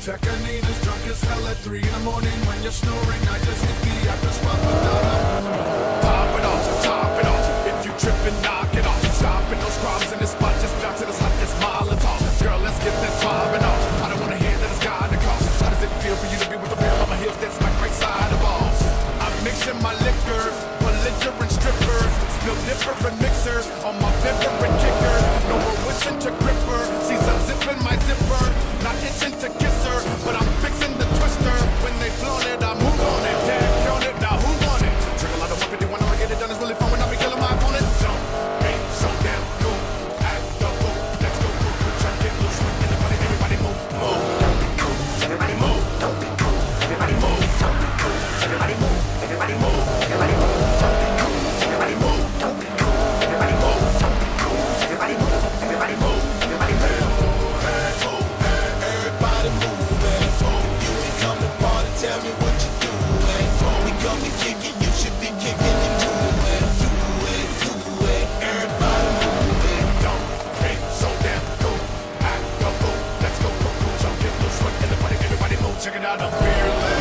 Tech need is drunk as hell at 3 in the morning. When you're snoring, I just hit the after spot. Without a Pop it off, top it off. If you tripping, knock it off. Stopping those crops in this spot Just back to the hot, this Molotov Girl, let's get that and off. I don't wanna hear that it's got a cost. How does it feel for you to be with the real? on my heels that's my right side of balls? I'm mixing my liquor Belligerent strippers. Spill different mixers On my different kickers. No more wishing fearless.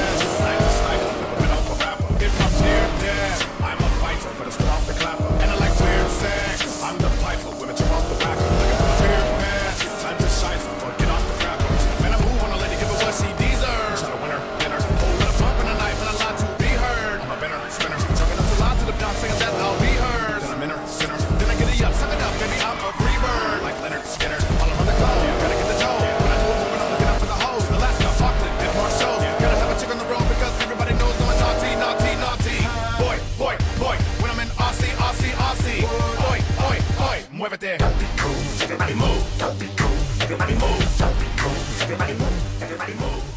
cool, everybody move. Don't be cool, everybody move. Don't be cool, everybody move. Everybody move.